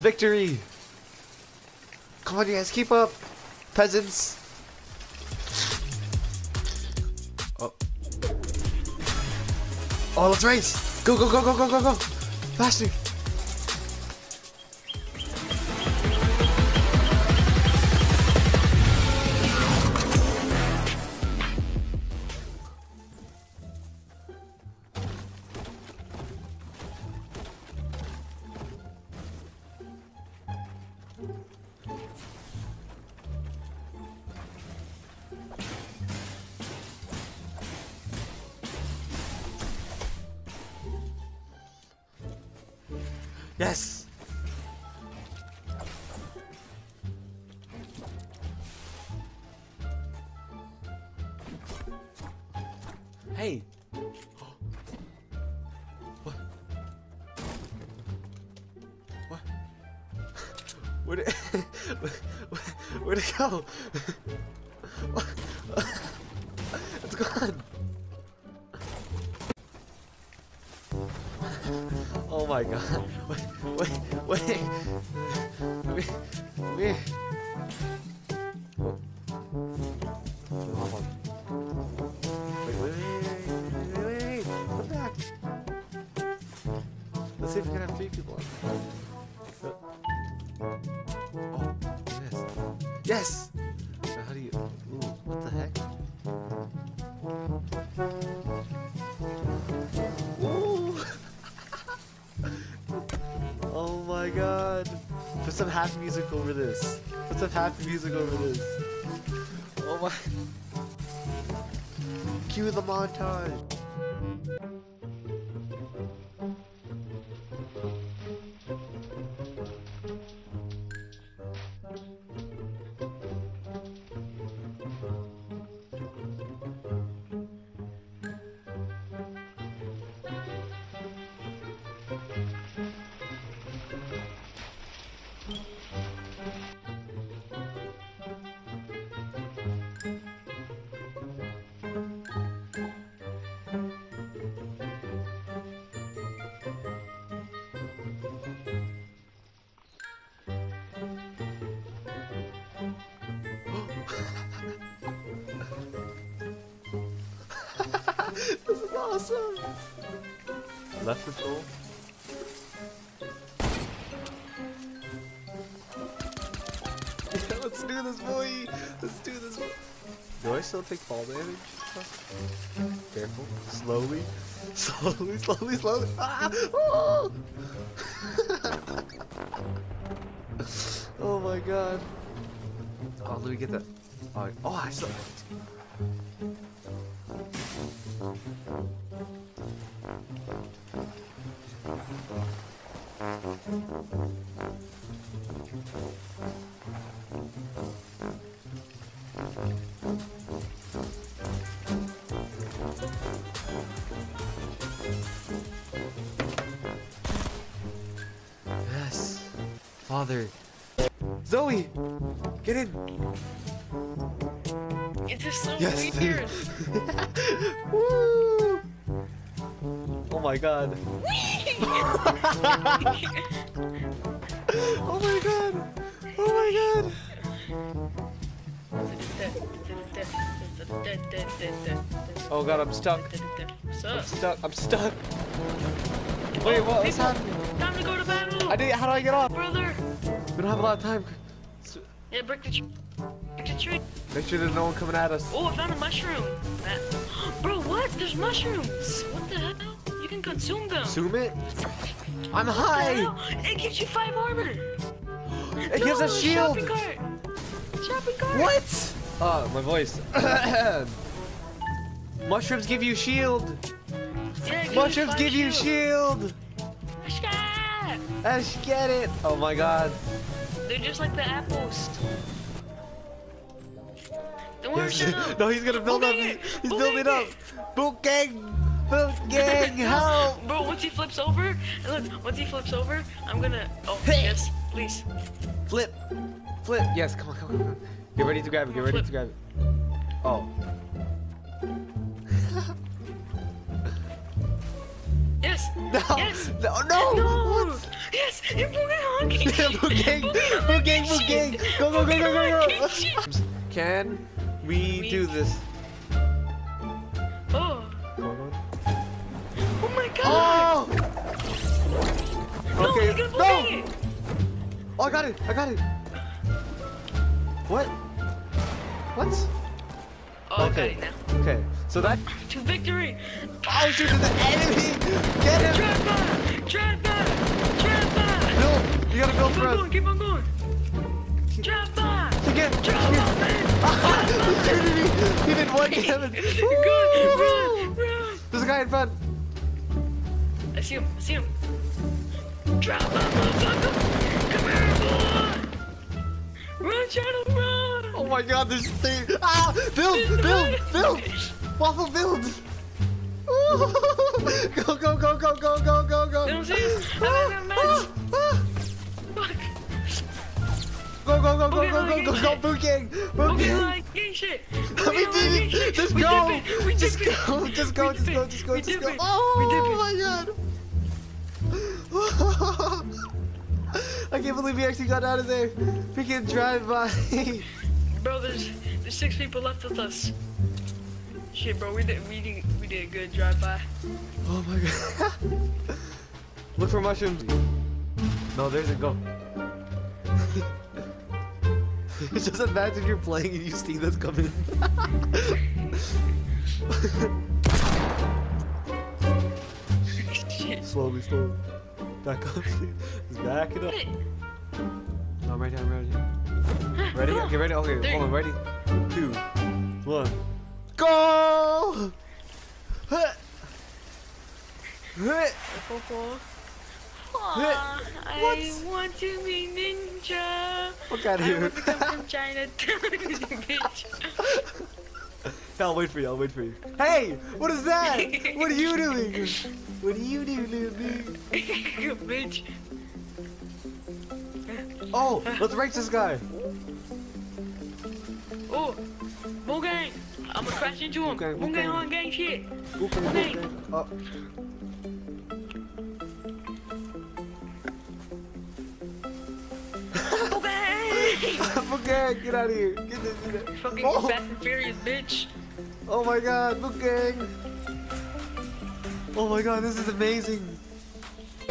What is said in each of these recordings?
Victory! Come on, you guys, keep up! Peasants! Oh. Oh, let's race! Go, go, go, go, go, go, go! Faster! Yes! Hey! What? What? Where'd it, where'd it go? It's gone! My god. Wait, wait, wait. Wait, wait. Oh. Wait, wait, wait, wait, wait, wait. Come back. Let's see if we can have three people on. Music over this. Put some happy music over this. Oh my. Cue the montage. Awesome. Left control. Yeah, let's do this, boy. Let's do this. Boy. Do I still take fall damage? Careful. Slowly. Slowly, slowly, slowly. Ah! Oh! oh my god. Oh, let me get that. Oh, oh I still. Yes. Father. Zoe! Get in! It is so Yes. weird. Woo! Oh my god. Oh my god! Oh my god! Oh god, I'm stuck. I'm stuck. I'm stuck. Wait, what, what's people, happening? Time to go to battle! I did. How do I get off? Brother! We don't have a lot of time. Yeah, break the, tr- tree. Make sure there's no one coming at us. Oh, I found a mushroom! That- Bro, what? There's mushrooms! What the hell? You can consume them! Zoom it. I'm What high. It gives you five armor! It gives No, us shield. Shopping cart! Shopping cart! What? Oh, my voice. Mushrooms give you shield. Yeah, it gives Mushrooms five give you shield. Ashka! Ash, get it. Oh my god. They're just like the apples. Don't worry, shut up. no, he's gonna build Boot up. gang He's, it. he's Boot building gang up. Boot gang. Boot gang. Help. Bro, once he flips over, look, once he flips over, I'm gonna. Oh, yes, please. Flip. Flip. Yes. Come on. Come on. Come on. Get ready to grab it. Get ready Flip. to grab it. Oh. Yes. No. Yes. No. No. No. What? Yes. You're boogie Boogang, boogang, boogang. Go, go, go, go, go, go. Can we We- do this? Oh. Go, go. Oh my god. Oh! No, Okay, no! boogie. Oh, I got it! I got it! What? What? Oh, Okay. okay. now. Okay, so that. To victory. Oh, shoot, an enemy! Get him! Drive by. Drive by. Drive by. Build! You gotta build Keep for on going. Keep on going. Drive. Again! He's shooting me! He did one damage! Good. Run. Run. There's a guy in front! I see him. I see him. Drive by, motherfucker. Come here, boy. Run, Shadow, run. Oh my god, there's three! Ah! Build! Build! Build! Waffle, build! Go, go, go, go, go, go, go, go! You know what I'm? I don't have Go, go, go, go, go, go, go, go, Boo Gang! Boo Okay, Gang! like, gang shit. We did it! Just go! dip it. We Just go! Just go! Just go! Just go! Just go! Oh my god! I can't believe we actually got out of there. We can drive by. Bro, there's there's six people left with us. Shit, bro, we did we did we did a good drive by. Oh my god. Look for mushrooms. No, there's a go. Just imagine you're playing and you see this coming. Slowly, slowly. Back up, please. Just back it up. No, I'm right here, I'm right here. Ready? Okay, ready? Okay, Three. hold on, ready? Two, one. Go! Huh. Huh. Aw, What? I want to be ninja. Fuck out of I here. want to come from Chinatown, bitch. I'll wait for you, I'll wait for you. Hey! What is that? what are you doing? What are you doing, dude? bitch. Oh, let's race this guy. Oh, Mo. I'm gonna crash into him. Okay, Mo okay. gang on gang shit. Okay. Oh. gang. okay, get out of here. Get this, get this. Fucking Oh. Fast and Furious, bitch. Oh my god, book gang! Oh my god, this is amazing!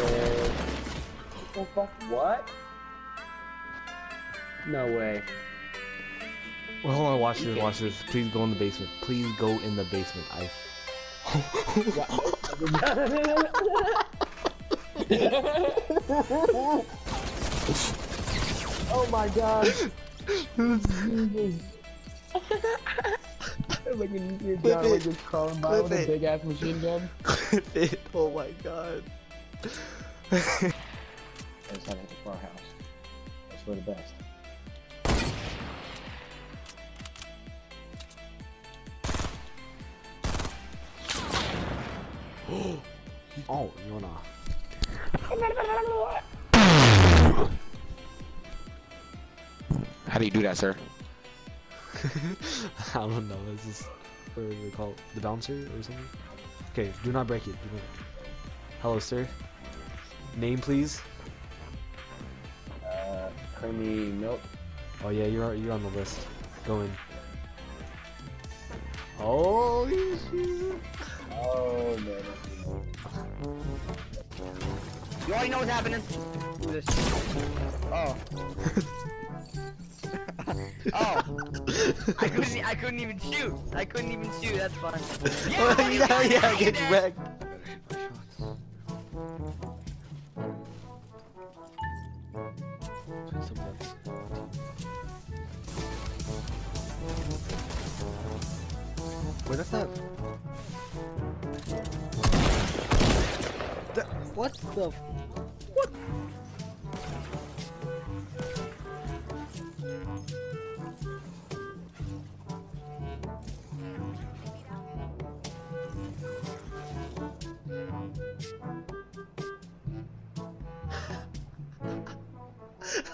Oh fuck, what? No way. Well, hold on, watch this, watch this. Please go in the basement. Please go in the basement. I. oh my god. Look at you, Clip John, it. like just crawling by with it. a big ass machine gun. Clip it. Oh my god. Let's head out to our house. That's for the best. oh, you're not. How do you do that, sir? I don't know. This is what do they call it? The bouncer or something? Okay, do not break it. Do not... Hello, sir. Name, please. Uh, creamy milk. Oh yeah, you're you're on the list. Go in. Oh, shit. Oh man. You already know what's happening. This. Oh. Oh, I couldn't. I couldn't even shoot. I couldn't even shoot. That's fun. Oh, buddy, yeah, yeah, buddy, get wrecked. Wait, that's not. That, what the?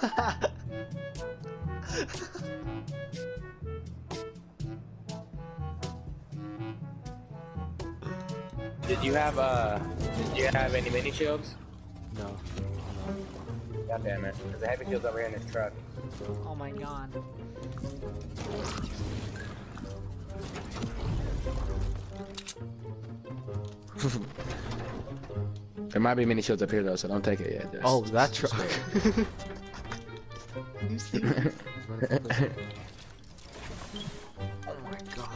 Did you have uh? Do you have any mini shields? No. God damn it! There's a heavy shields over here in this truck. Oh my god. There might be mini shields up here though, so don't take it yet. Just- Oh, that just truck. stay. you see? Run from this way. oh my god.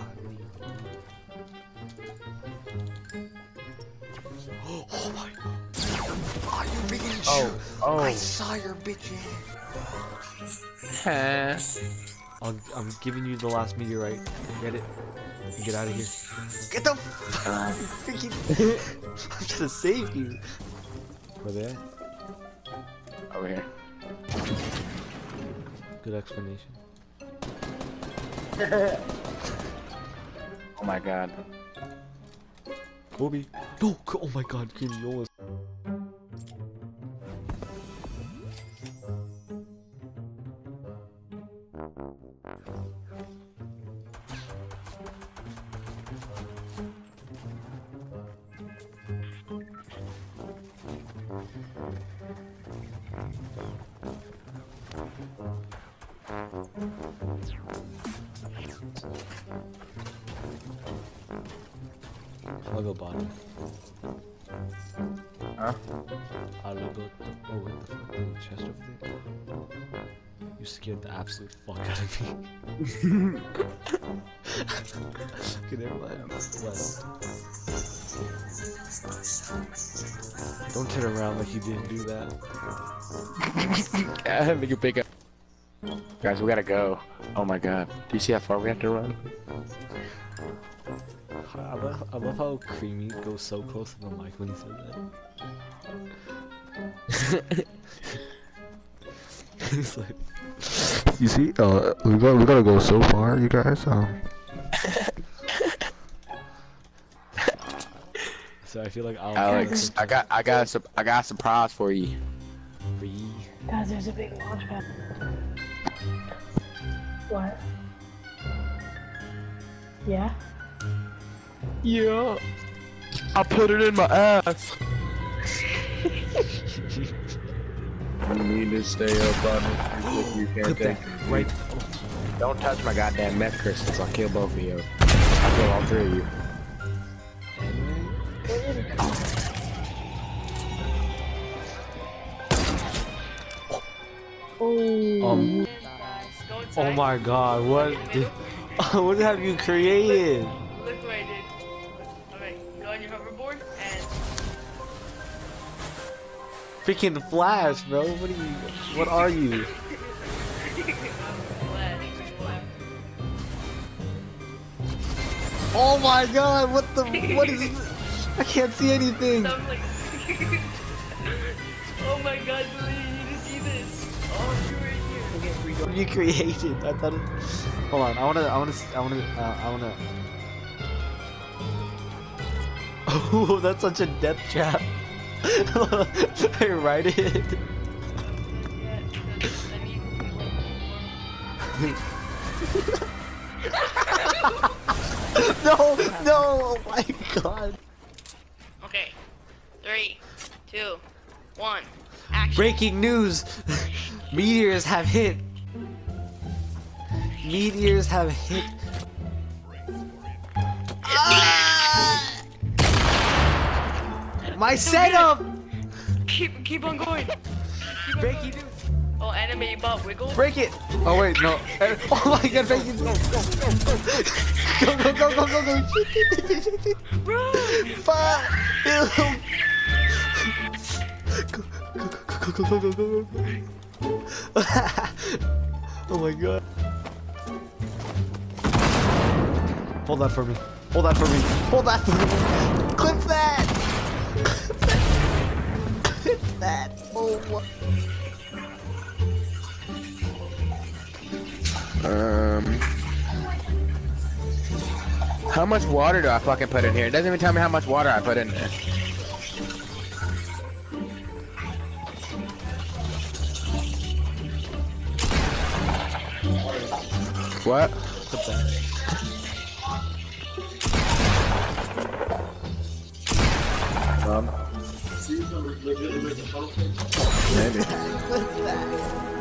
Oh my. Are you being Oh, oh. I saw your bitch ass. I'll, I'm giving you the last meteorite. Get it. Get out of here. Get the f- freaking. I'm trying to save you. Where they at? Over here. Good explanation. Oh my god. Kobe. No. Co- Oh my god. Green go bottom. Huh? I'll go. Th oh, what the fuck? There's a chest over there. You scared the absolute fuck out of me. okay, never mind. West. Don't turn around like you didn't do that. Yeah, make a pick up. Guys, we gotta go. Oh my god. Do you see how far we have to run? I love, I love how Creamy goes so close to the mic when he said that. He's like, you see, uh, we got we gotta go so far, you guys. Um, so I feel like I'll Alex, I got, I got, a, sup- I got a surprise for you. free. Guys, there's a big launch pad. What? Yeah? Yeah. I put it in my ass. you need to stay up on it. You can't Clip that right. Don't touch my goddamn meth crystals. I'll kill both of you. I'll kill all three of you. Oh my God! What? Did, what have you created? Look what I did. Okay, go on your hoverboard and Freaking Flash, bro. What are you? What are you? Oh my God! What the? What is? This? I can't see anything. Oh my god, What you created? I thought it. Hold on. I wanna. I wanna. I wanna. Uh, I wanna. Oh, that's such a death trap. I write it. Yeah, because I need No, no, oh my god. Okay. Three, two, one. Action. Breaking news! Meteors have hit. Meteors have hit. Ah! My setup! Keep keep on going. Keep on Breaking going. news! Oh, anime bot wiggle. Break it! Oh wait, no. Oh my god, break it! Go, go, go, go, go, go, go, go! Run. Fuck! Go, go, go, go, go, go, go, go. oh my god. Hold that for me. Hold that for me. Hold that for me. Clip that! Clip that. Oh. Um. How much water do I fucking put in here? It doesn't even tell me how much water I put in there. What? Maybe.